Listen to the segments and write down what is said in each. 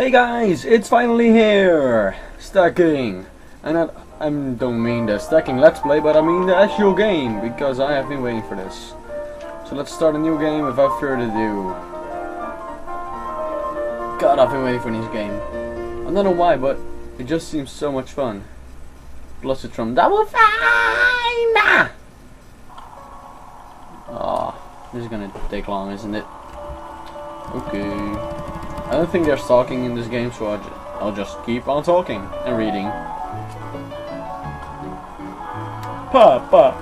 Hey guys, it's finally here! Stacking! And I, I don't mean the stacking let's play, but I mean the actual game, because I have been waiting for this. So let's start a new game without further ado. God, I've been waiting for this game. I don't know why, but it just seems so much fun. Plus it's from Double Fine! Oh, ah! ah, this is gonna take long, isn't it? Okay. I don't think there's talking in this game, so I'll, ju I'll just keep on talking and reading. Papa!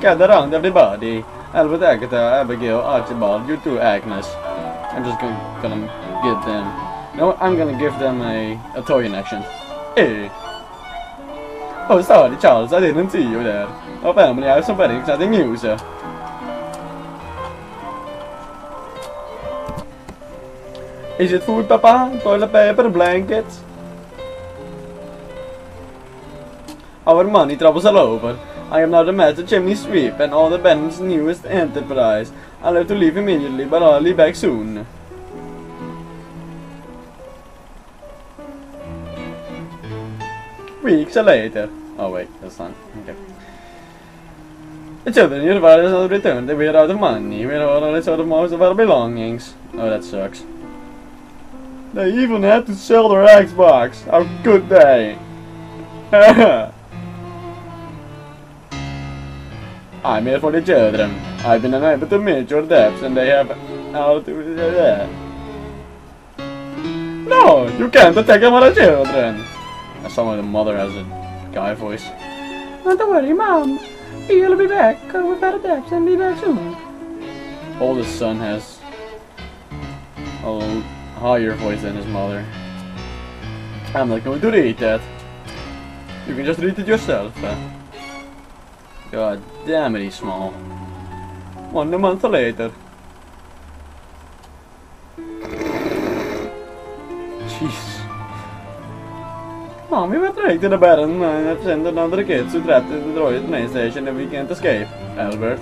Gather round everybody. Albert Agatha, Abigail, Archibald, you two Agnes. I'm just gonna, gonna give them... No, I'm gonna give them a, a toy in action. Hey! Oh, sorry, Charles, I didn't see you there. Our family I have some very exciting news. Is it food, Papa? Toilet paper, blankets? Our money troubles are over. I am now the master chimney sweep and all the Bennett's newest enterprise. I'll have to leave immediately, but I'll be back soon. Weeks later. Oh wait, that's not. Okay. The children your fathers have returned. We're out of money. We're all out of most of our belongings. Oh, that sucks. They even had to sell their Xbox. How could they? I'm here for the children. I've been unable to meet your debts and they have how to... that. No, you can't attack my children. I saw my mother has a guy voice. Not to worry, Mom. He'll be back with better debts and be back soon. Oldest son has a higher voice than his mother. I'm not going to read that. You can just read it yourself. God damn it, he's small. One month later. Jeez. Mom, we went right to the baron and sent another kids who to destroy the train station and we can't escape. Albert.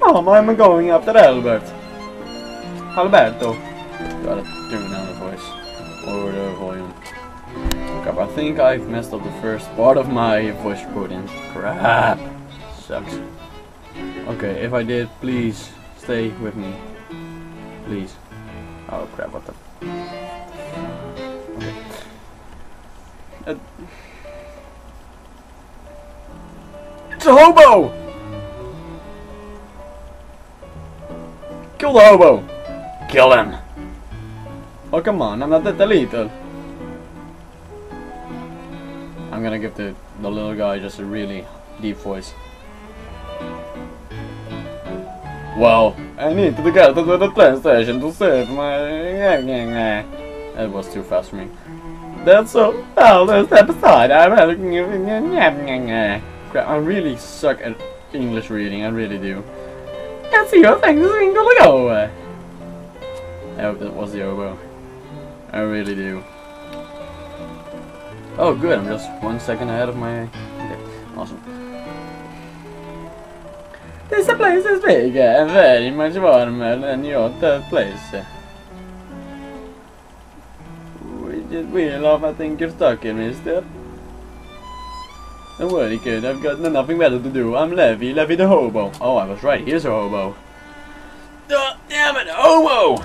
Mom, I'm going after Albert. Alberto. Gotta turn down the voice. Or the volume. Crap, I think I've messed up the first part of my voice recording. Crap. Sucks. Okay, if I did, please stay with me. Please. Oh crap, what the... Uh, it's a hobo! Kill the hobo! Kill him! Oh come on, I'm not that little. I'm gonna give the, the little guy just a really deep voice. Well, I need to get to the train station to save my... That was too fast for me. That's so... I'll step aside. I'm... Crap, I really suck at English reading, I really do. See your things ain't gonna go. I hope that was the oboe. I really do. Oh good, I'm just one second ahead of my... Okay, awesome. This place is bigger and very much warmer than your third place. We wheel off, I think you're stuck here, mister. Don't worry, kid, I've got nothing better to do. I'm Levi, Levi the hobo. Oh, I was right, here's a hobo. Oh, damn it, hobo!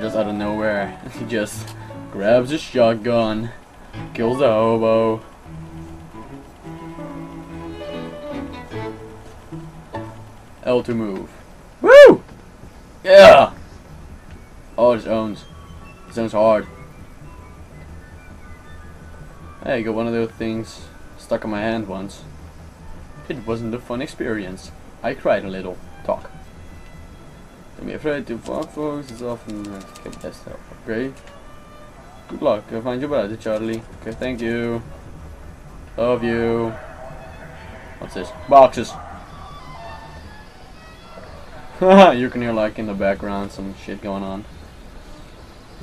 Just out of nowhere, he just grabs a shotgun, kills a hobo. L to move. Woo! Yeah! Oh, it owns. It owns hard. Hey, I got one of those things stuck in my hand once. It wasn't a fun experience. I cried a little. Be afraid to walk, folks. It's often uh, get best help. Okay. Good luck. I'll find your brother, Charlie. Okay, thank you. Love you. What's this? Boxes. you can hear like in the background some shit going on.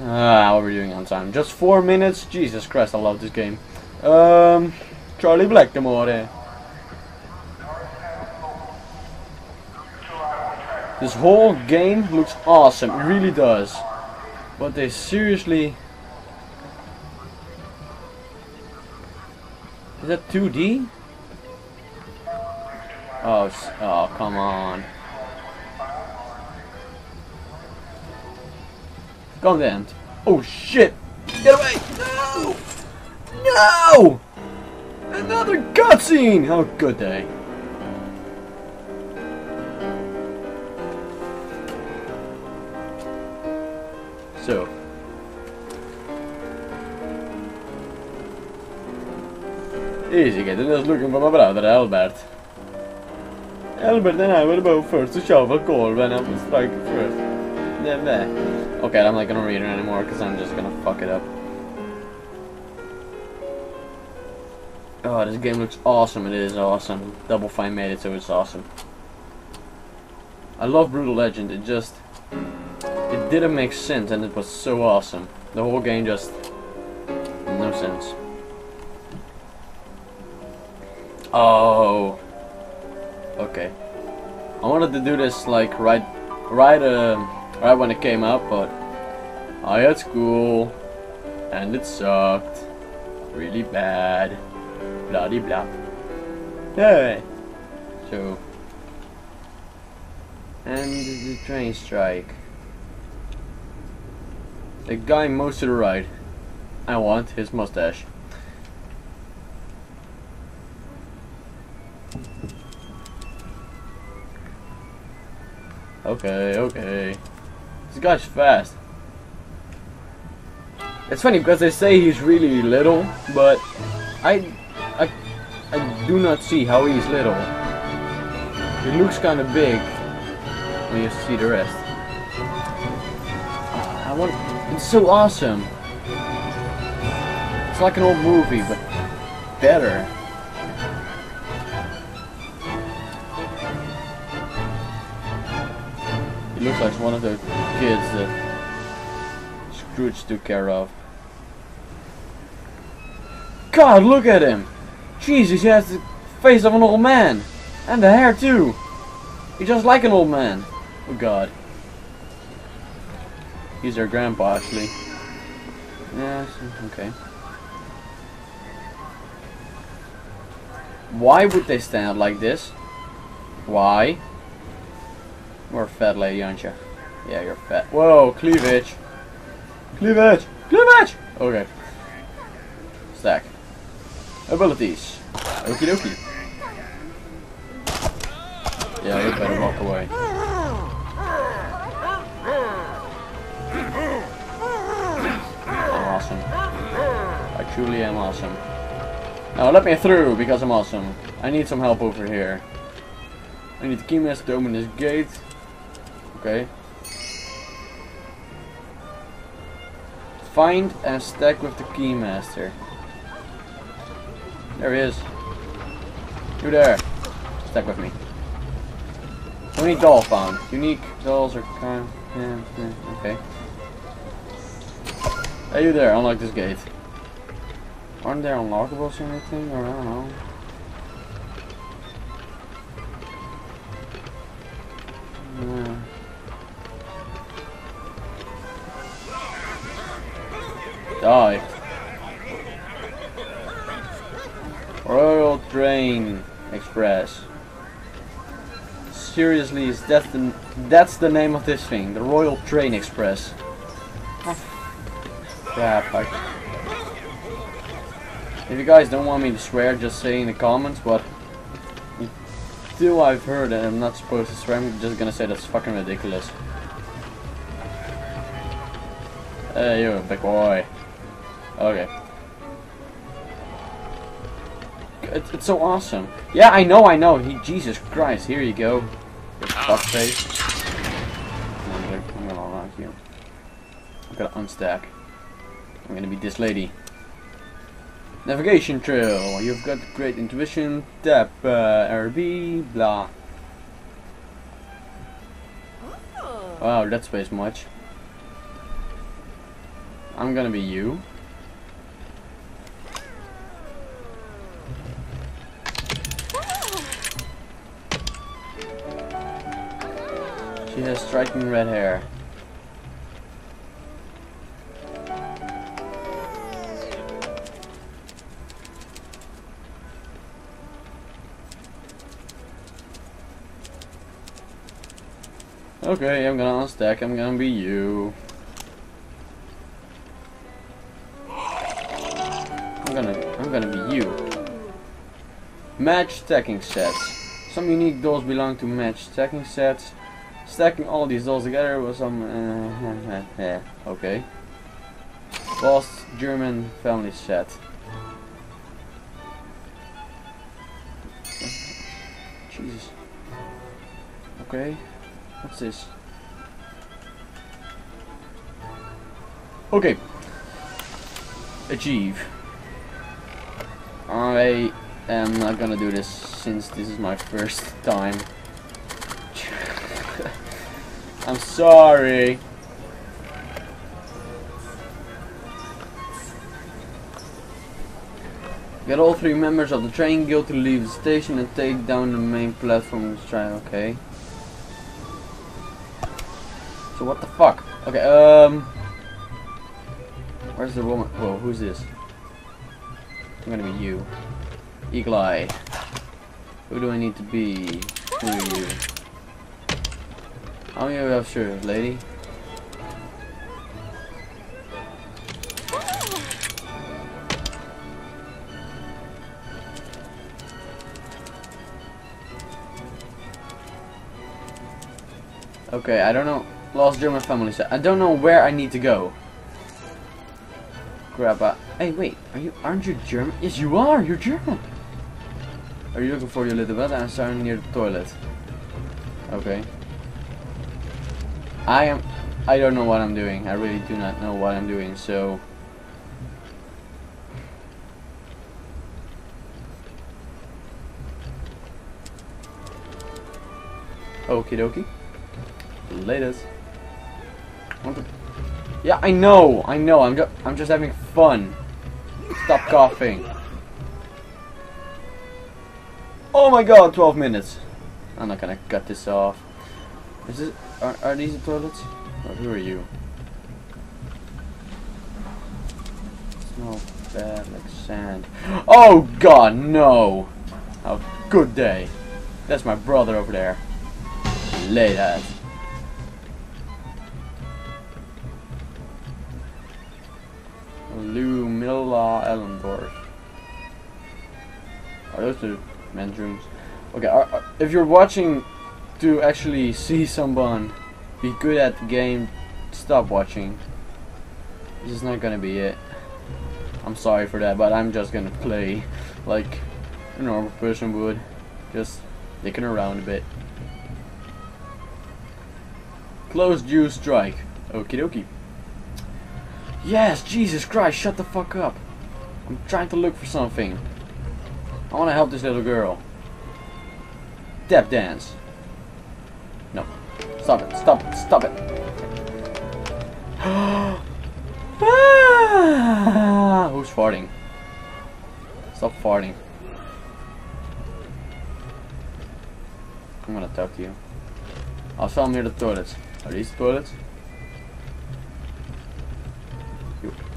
Ah, what are we doing on time? Just four minutes? Jesus Christ, I love this game. Um, Charlie Blackmore. This whole game looks awesome. It really does. But they seriously... Is that 2D? Oh, oh, come on. Condemned. Oh shit! Get away! No! No! Another cutscene! How good day. So. Easy getting just looking for my brother Albert. Albert and I were both first to shovel coal when I was strike first. Okay, I'm not gonna read it anymore because I'm just gonna fuck it up. Oh, this game looks awesome. It is awesome. Double Fine made it, so it's awesome. I love Brutal Legend. It just... Didn't make sense, and it was so awesome. The whole game just... No sense. Oh. Okay. I wanted to do this, like, right... Right, uh, right when it came out, but... I had school. And it sucked. Really bad blah de blah. Yeah. So. And the train strike. The guy most of the ride. I want his mustache. Okay, okay. This guy's fast. It's funny because they say he's really little, but I I do not see how he's little. He looks kind of big when you see the rest. I want. It's so awesome. It's like an old movie, but better. He looks like one of the kids that Scrooge took care of. God, look at him! Jesus, he has the face of an old man. And the hair too. He's just like an old man. Oh god. He's our grandpa actually. Yeah, okay. Why would they stand like this? Why? A fat lady, aren't you? Yeah, you're fat. Whoa, cleavage. Cleavage! Cleavage! Okay. Stack. Abilities. Okie dokie. Yeah, you better walk away. Truly am awesome. Now let me through because I'm awesome. I need some help over here. I need the key keymaster to open this gate. Okay. Find and stack with the keymaster. There he is. You there. Stack with me. How doll found? Unique dolls are kind yeah, yeah, okay. Hey you there, unlock this gate. Aren't there unlockables or anything? Or I don't know. Yeah. Die. Royal Train Express. Seriously, is that the that's the name of this thing? The Royal Train Express. Crap. I, if you guys don't want me to swear, just say in the comments, but still I've heard and I'm not supposed to swear, I'm just gonna say that's fucking ridiculous. Hey you, big boy. Okay. It's, it's so awesome. Yeah, I know, I know. He, Jesus Christ, here you go. Fuckface. Ah. I'm gonna unlock you. I'm gonna unstack. I'm gonna be this lady. Navigation trail. You've got great intuition. Tap uh, RB. Blah. Wow, that space much. I'm gonna be you. She has striking red hair. Okay, I'm gonna unstack, I'm gonna be you. I'm gonna I'm gonna be you. Match stacking sets. Some unique dolls belong to match stacking sets. Stacking all these dolls together was some uh, okay. Lost German family set. Jesus. Okay. What's this? Okay. Achieve. I am not gonna do this since this is my first time. I'm sorry. Get all three members of the train guild to leave the station and take down the main platform. Try, okay. So what the fuck? Okay, um... Where's the woman? Whoa, who's this? I'm gonna be you. Eagle Eye. Who do I need to be? Who are you? How many of you have sure, lady? Okay, I don't know. Lost German family set. I don't know where I need to go. Grab a. Hey, wait. Are you? Aren't you German? Yes, you are. You're German. Are you looking for your little bed? I'm standing near the toilet. Okay. I am. I don't know what I'm doing. I really do not know what I'm doing. So. Okie dokie. Latest. Yeah, I know, I know. I'm just, I'm just having fun. Stop coughing. Oh my god, 12 minutes. I'm not gonna cut this off. Is this, are, are these the toilets? Or who are you? Smell bad like sand. Oh god, no! Oh, good day. That's my brother over there. Lay Ellendorf. Are those the men's rooms? Okay, are, are, if you're watching to actually see someone be good at the game, stop watching. This is not gonna be it. I'm sorry for that, but I'm just gonna play like a normal person would. Just dicking around a bit. Closed you strike. Okie dokie. Yes, Jesus Christ, shut the fuck up. I'm trying to look for something. I want to help this little girl. Dep dance. No. Stop it, stop it, stop it. ah, who's farting? Stop farting. I'm gonna talk to you. I'll show them near the toilets. Are these the toilets?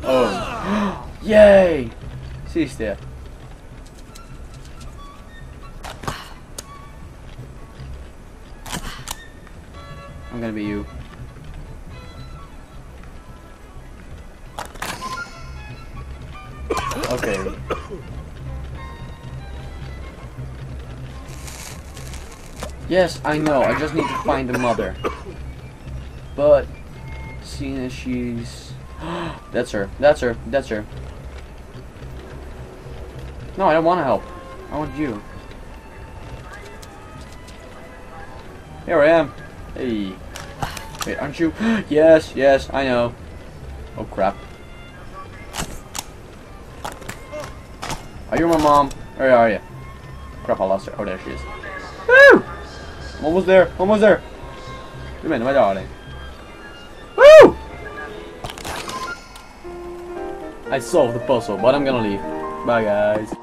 Oh. Yay! Sist det. I'm gonna be you. Okay. Yes, I know. I just need to find the mother. But, seeing as she's that's her. That's her. That's her. No, I don't want to help. I want you. Here I am. Hey. Wait, aren't you? yes, yes, I know. Oh crap. Are you my mom? Where are you? Crap, I lost her. Oh, there she is. Woo! Almost there. Almost there. Come in, my darling. I solved the puzzle, but I'm gonna leave. Bye guys.